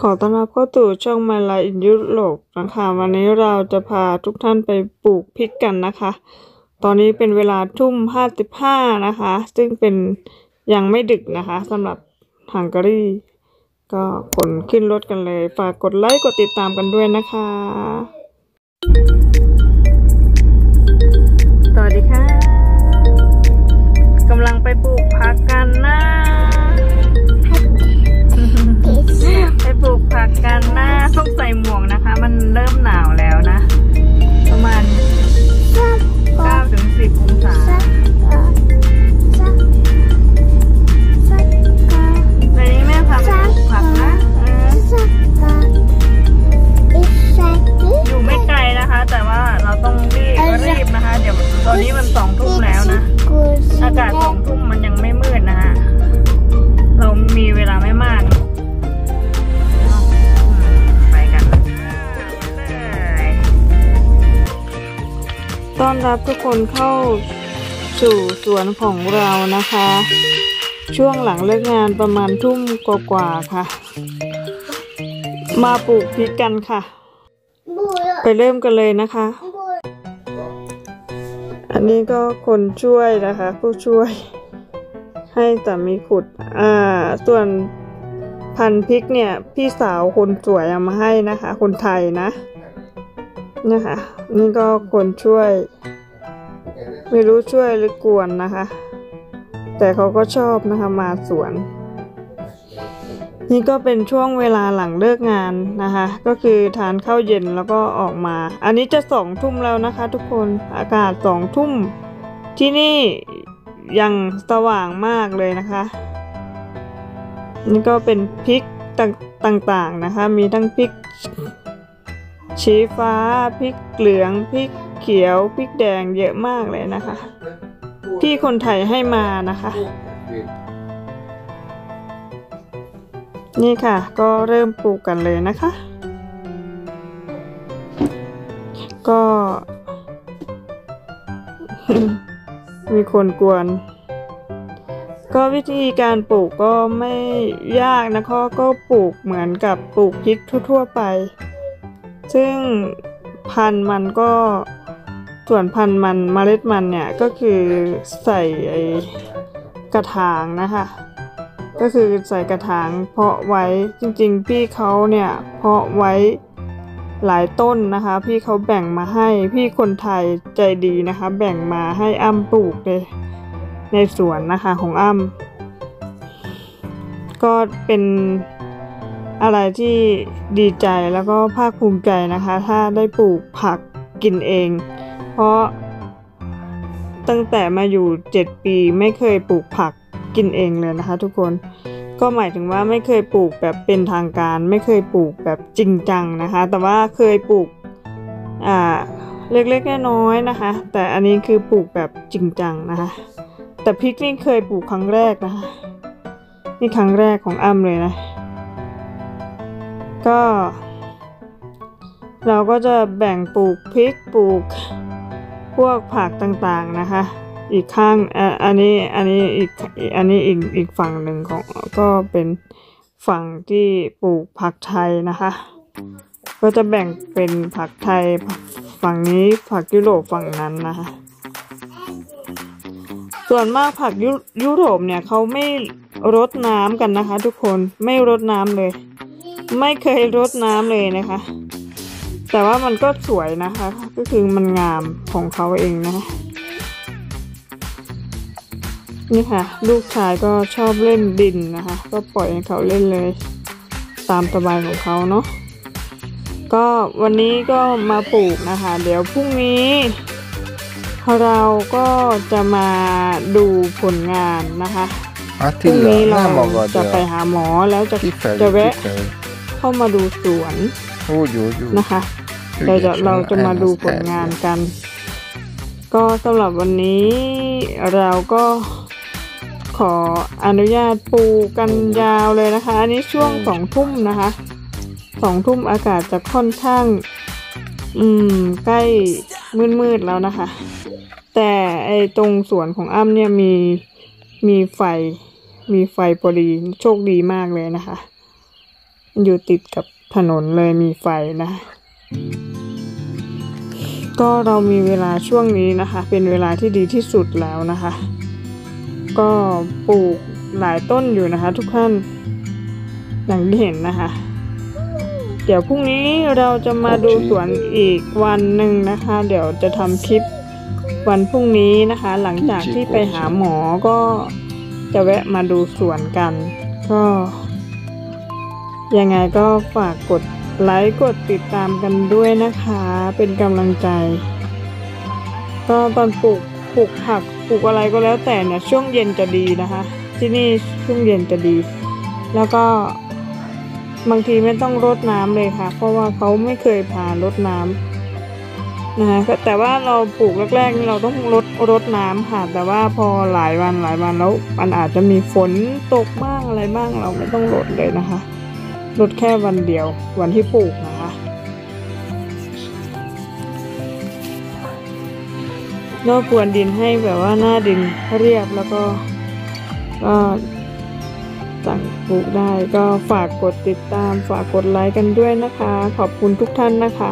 ขอต้อนรับเข้าสู่ช่องมาลาอินยุโรปนะคะ วันนี้เราจะพาทุกท่านไปปลูกพริกกันนะคะ ตอนนี้เป็นเวลาทุ่มห้าสิบห้านะคะ ซึ่งเป็นยังไม่ดึกนะคะสำหรับฮังการีก็ขนขึ้นรถกันเลย ฝากกดไลค์กดติดตามกันด้วยนะคะ สวัสดีค่ะ อนรับทุกคนเข้าสู่สวนของเรานะคะ ช่วงหลังเลิกงานประมาณทุ่มกว่าๆค่ะ มาปลูกพริกกันค่ะ ไปเริ่มกันเลยนะคะ อันนี้ก็คนช่วยนะคะ ผู้ช่วย ให้สามีขุด อ่า ส่วนพันธุ์พริกเนี่ย พี่สาวคนสวยเอามาให้นะคะ คนไทยนะ นะคะนี่ก็คนช่วย ไม่รู้ช่วยหรือกวนนะคะ แต่เขาก็ชอบนะคะมาสวน นี่ก็เป็นช่วงเวลาหลังเลิกงานนะคะ ก็คือทานข้าวเย็นแล้วก็ออกมา อันนี้จะสองทุ่มแล้วนะคะ ทุกคนอากาศสองทุ่มที่นี่ยังสว่างมากเลยนะคะ นี่ก็เป็นพริกต่างๆนะคะ มีทั้งพริก ชี้ฟ้าพริกเหลืองพริกเขียวพริกแดงเยอะมากเลยนะคะพี่คนไทยให้มานะคะ นี่ค่ะ ก็เริ่มปลูกกันเลยนะคะ ก็ มีคนกวน ก็วิธีการปลูกก็ไม่ยากนะคะ ก็ปลูกเหมือนกับปลูกพริกทั่ว ๆ ไป ซึ่งพันธุ์มันก็ส่วนพันธุ์มันเมล็ดมันเนี่ยก็คือใส่ไอกระถางนะคะ ก็คือใส่กระถางเพาะไว้จริงๆ พี่เขาเนี่ยเพาะไว้หลายต้นนะคะ พี่เขาแบ่งมาให้พี่คนไทยใจดีนะคะ แบ่งมาให้อ้ำปลูกเลยในสวนนะคะของอ้ำก็เป็น อะไรที่ดีใจแล้วก็ภาคภูมิใจนะคะ ถ้าได้ปลูกผักกินเอง เพราะตั้งแต่มาอยู่เจ็ดปีไม่เคยปลูกผักกินเองเลยนะคะ ทุกคนก็หมายถึงว่าไม่เคยปลูกแบบเป็นทางการ ไม่เคยปลูกแบบจริงจังนะคะ แต่ว่าเคยปลูกอ่าเล็กๆน้อยๆนะคะ แต่อันนี้คือปลูกแบบจริงจังนะคะ แต่พริกนี่เคยปลูกครั้งแรกนะคะ นี่ครั้งแรกของอ้ำเลยนะ ก็ เราก็จะแบ่งปลูกพริกปลูกพวกผักต่างๆนะคะ อีกข้างอ,อันนี้อันนี้อีกอันนี้อีกอีกฝั่งหนึ่งของก็เป็นฝั่งที่ปลูกผักไทยนะคะ ก็จะแบ่งเป็นผักไทยฝั่งนี้ผักยุโรปฝั่งนั้นนะคะ ส่วนมากผักยุยุโรปเนี่ยเขาไม่รดน้ำกันนะคะ ทุกคนไม่รดน้ำเลย ไม่เคยรดน้ำเลยนะคะ แต่ว่ามันก็สวยนะคะ ก็คือมันงามของเขาเองนะคะนี่ค่ะ ลูกชายก็ชอบเล่นดินนะคะ ก็ปล่อยให้เขาเล่นเลย ตามสบายของเขาเนาะก็วันนี้ก็มาปลูกนะคะ เดี๋ยวพรุ่งนี้เราก็จะมาดูผลงานนะคะพรุ่งนี้ Attila, เรา nem magad จะไปหาหมอแล้วจะ Kifelé, จะแวะ kifelé. เข้ามาดูสวน Úgy, úgy, úgy. นะคะเราจะเราจะมาดูผลงานกัน ก็สำหรับวันนี้เราก็ขออนุญาตปลูกกันยาวเลยนะคะ อันนี้ช่วงสองทุ่มนะคะสองทุ่มอากาศจะค่อนข้าง อืม ใกล้มืดๆแล้วนะคะ แต่ไอตรงสวนของอ้ำเนี่ยมีมีไฟ มีไฟพอดีโชคดีมากเลยนะคะมัน อยู่ติดกับถนนเลยมีไฟนะ ก็เรามีเวลาช่วงนี้นะคะ เป็นเวลาที่ดีที่สุดแล้วนะคะ ก็ปลูกหลายต้นอยู่นะคะ ทุกท่านอย่างที่เห็นนะคะ เดี๋ยวพรุ่งนี้เราจะมาดูสวนอีกวันหนึ่งนะคะ เดี๋ยวจะทำคลิปวันพรุ่งนี้นะคะ หลังจากที่ไปหาหมอก็จะแวะมาดูสวนกัน ก็ ยังไงก็ฝากกดไลค์กดติดตามกันด้วยนะคะ เป็นกำลังใจ ก็ตอนปลูกปลูกผักปลูกอะไรก็แล้วแต่เนี่ยช่วงเย็นจะดีนะคะ ที่นี่ช่วงเย็นจะดี แล้วก็บางทีไม่ต้องรดน้ำเลยค่ะ เพราะว่าเขาไม่เคยพารดน้ำนะคะแต่ว่าเราปลูกแรกๆเราต้องรดรดน้ำค่ะ แต่ว่าพอหลายวันหลายวันแล้วมันอาจจะมีฝนตกบ้างอะไรบ้างเราไม่ต้องรดเลยนะคะ ลดแค่วันเดียว วันที่ปลูกนะคะ ก็พรวนดินให้แบบว่าหน้าดินเรียบแล้วก็ก็สั่งปลูกได้ก็ฝากกดติดตามฝากกดไลค์กันด้วยนะคะ ขอบคุณทุกท่านนะคะ